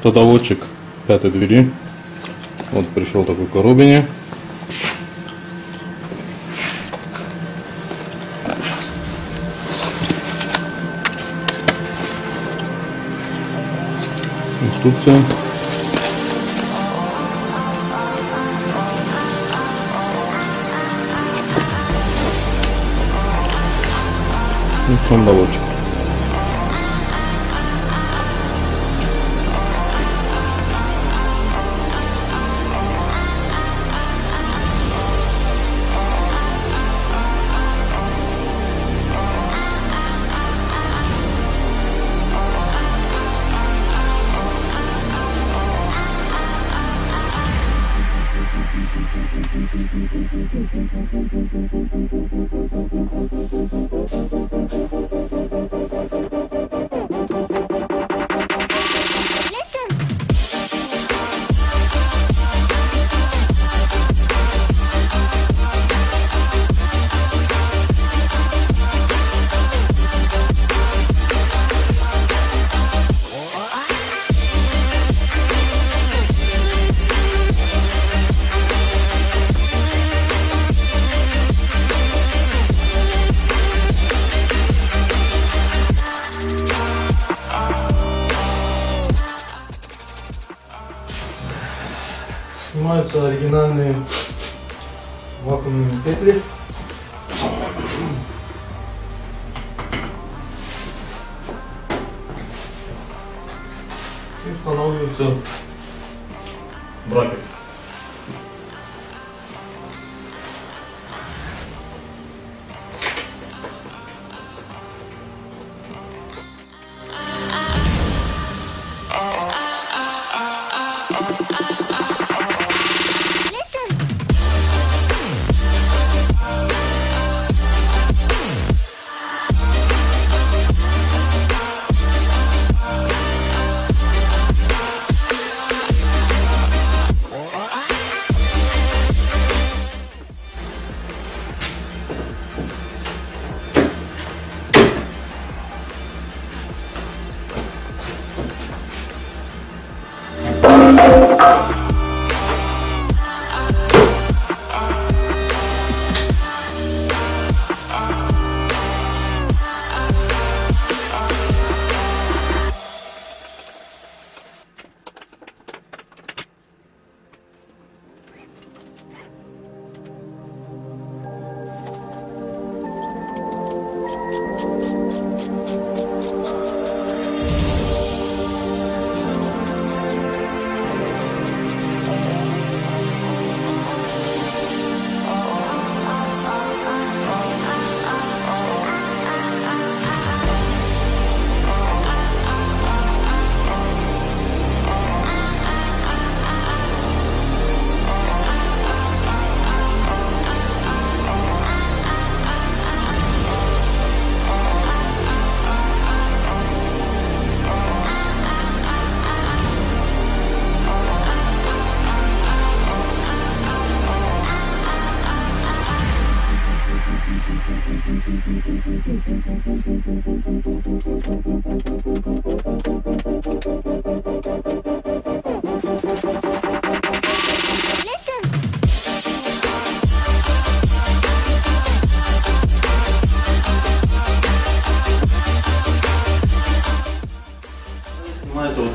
автодоводчик пятой двери. Вот пришел такой коробине. Инструкция. И сам Снимаются оригинальные вакуумные петли. И устанавливается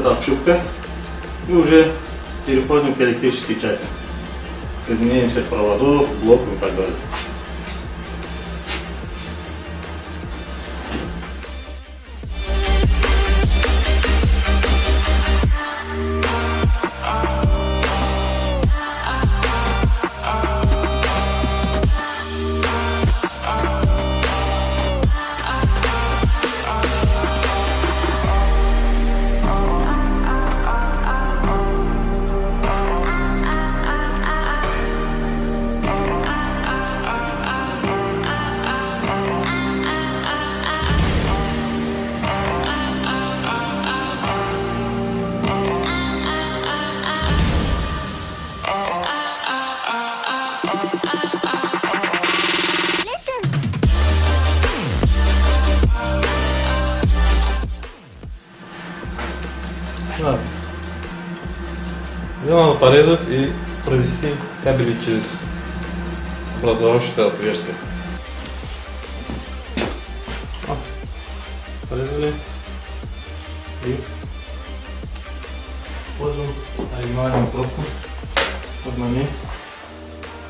Эта обшивка. И уже переходим к электрической части. Соединением всех проводов, блоков и так далее. Ее надо порезать и провести кабели через образовавшееся отверстие. Порезали и используем оригинальную пробку под на ней.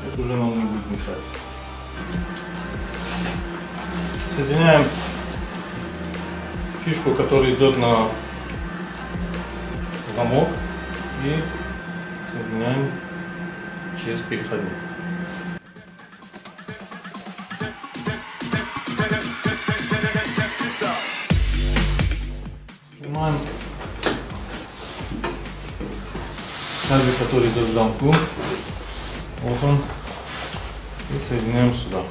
Это уже нам не будет мешать. Соединяем фишку, которая идет на замок и соединяем через переходник. Снимаем кабель, который идет к замку. Вот он. И соединяем сюда.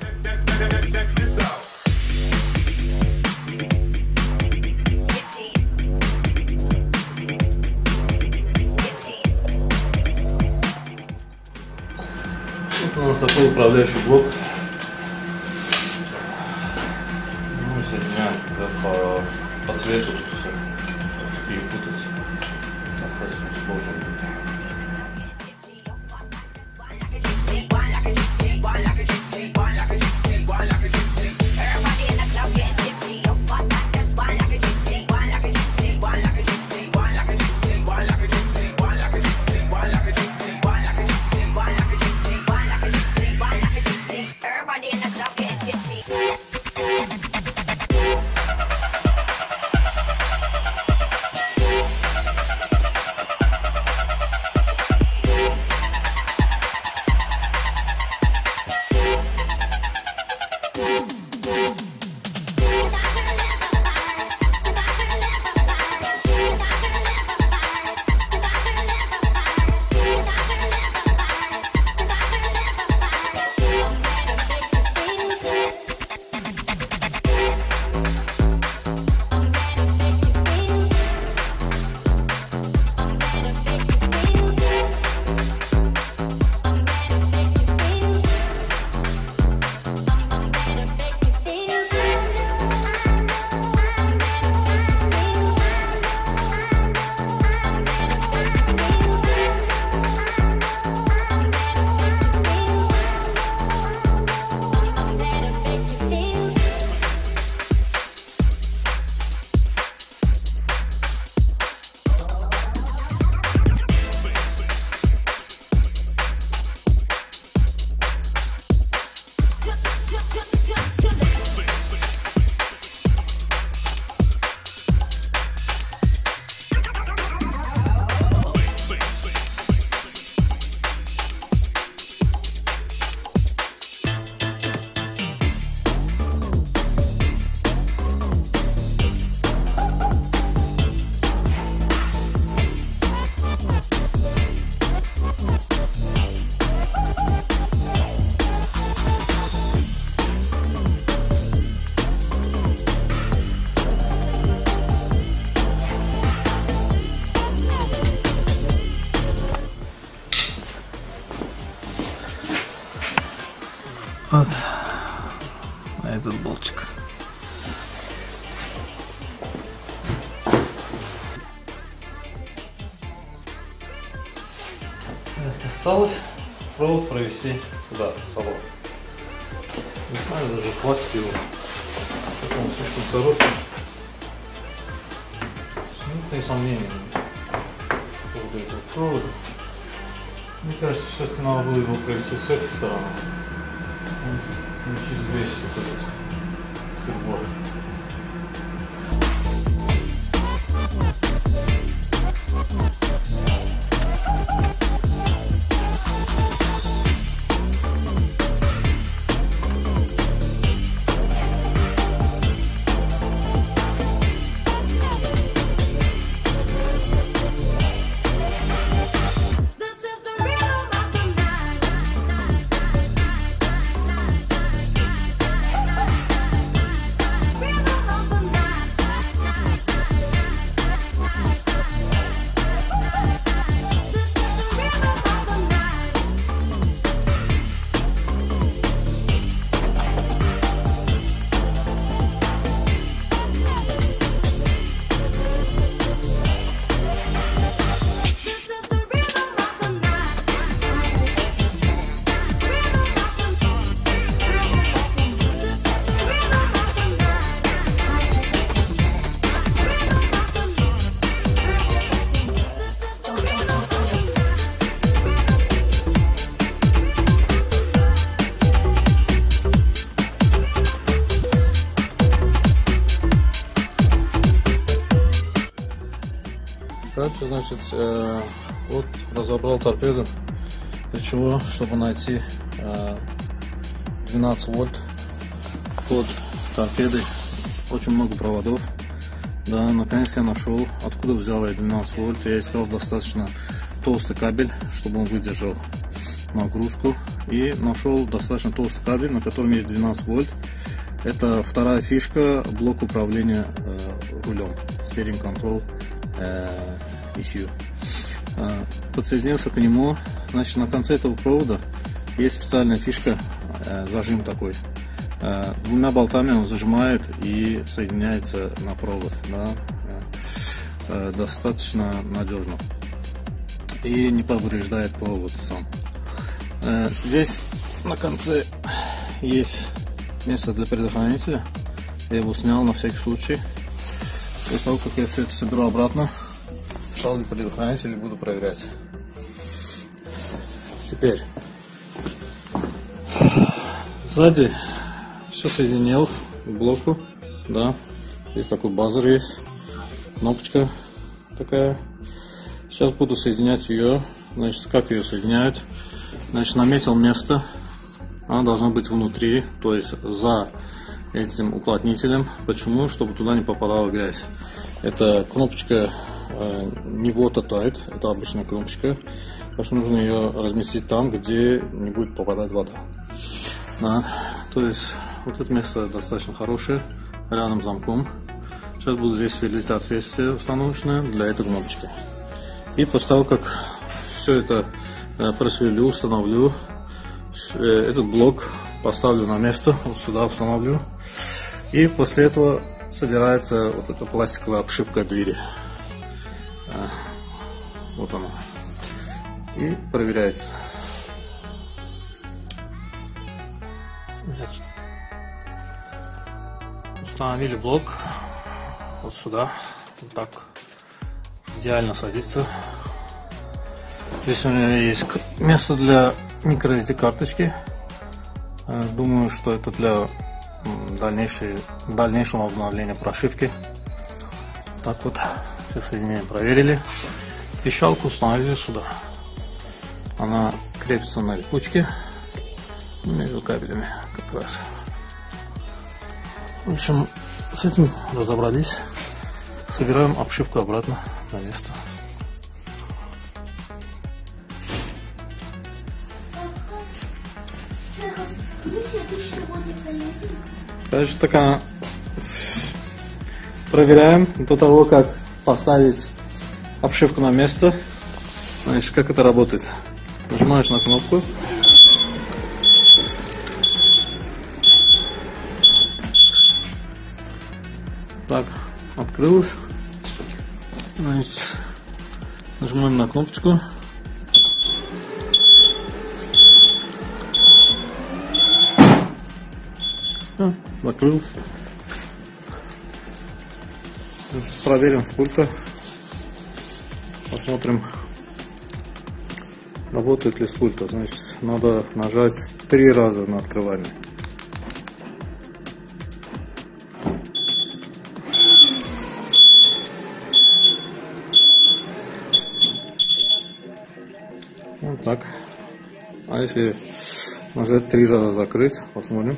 Вот у нас такой управляющий блок. Соединяем да, по, по цвету осталось провод провести сюда, в салон. Не знаю, даже хватит его. Что-то он слишком короткий. Смутные сомнения по поводу этого провода. Мне кажется, все-таки надо было его провести с этой стороны. Ну, через весь этот сырбор. Дальше, значит, э, вот разобрал торпеду. Для чего? Чтобы найти э, 12 вольт под торпедой. Очень много проводов. Да, наконец я нашел, откуда взял я 12 вольт. Я искал достаточно толстый кабель, чтобы он выдержал нагрузку. И нашел достаточно толстый кабель, на котором есть 12 вольт. Это вторая фишка блок управления э, рулем. Steering Control э, ECU. Э, подсоединился к нему. Значит, на конце этого провода есть специальная фишка, э, зажим такой. Э, двумя болтами он зажимает и соединяется на провод. Да? Э, достаточно надежно. И не повреждает провод сам. Здесь на конце есть место для предохранителя. Я его снял на всякий случай. После того, как я все это соберу обратно, ставлю предохранитель буду проверять. Теперь сзади все соединил к блоку, да. Здесь такой базер есть, кнопочка такая. Сейчас буду соединять ее. Значит, как ее соединяют? Значит, наметил место. Она должна быть внутри, то есть за этим уплотнителем. Почему? Чтобы туда не попадала грязь. Это кнопочка не water tight, это обычная кнопочка. Так что нужно ее разместить там, где не будет попадать вода. Да. То есть вот это место достаточно хорошее, рядом с замком. Сейчас буду здесь сверлить отверстие установочное для этой кнопочки. И после того, как все это э, просверлю, установлю, э, этот блок поставлю на место, вот сюда установлю. И после этого собирается вот эта пластиковая обшивка двери. А, Вот она. И проверяется. Значит, установили блок вот сюда. Вот так идеально садится. Здесь у меня есть место для microSD карточки. Э, Думаю, что это для дальнейшего обновления прошивки. Так вот, все соединения проверили. Пищалку установили сюда. Она крепится на липучке между кабелями как раз. В общем, с этим разобрались. Собираем обшивку обратно на место. Дальше такая проверяем до того, как поставить обшивку на место. Значит, как это работает. Нажимаешь на кнопку. Так, открылось. Значит, нажимаем на кнопочку. А, закрылся. Проверим с пульта. Посмотрим, работает ли с пульта. Значит, надо нажать три раза на открывание. Вот так. А если нажать три раза закрыть, посмотрим.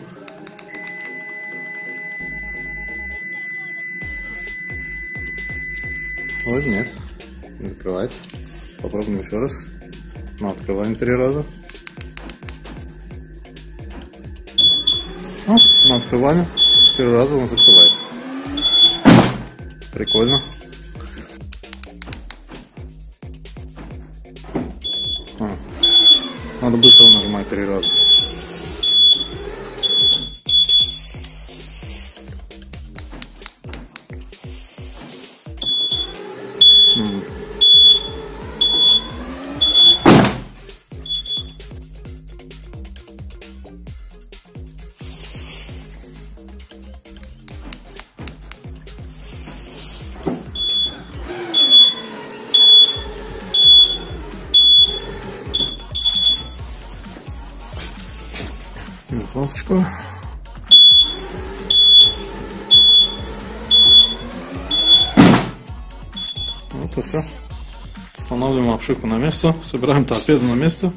Вот нет. Не закрывает. Попробуем еще раз. Ну, открываем три раза. Ну, на открывание. Первый раз он закрывает. Прикольно. А, Надо быстро нажимать три раза. Кнопочку. Вот и все. Устанавливаем обшивку на место, собираем торпеду на место.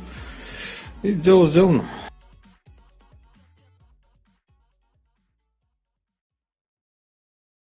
И дело сделано.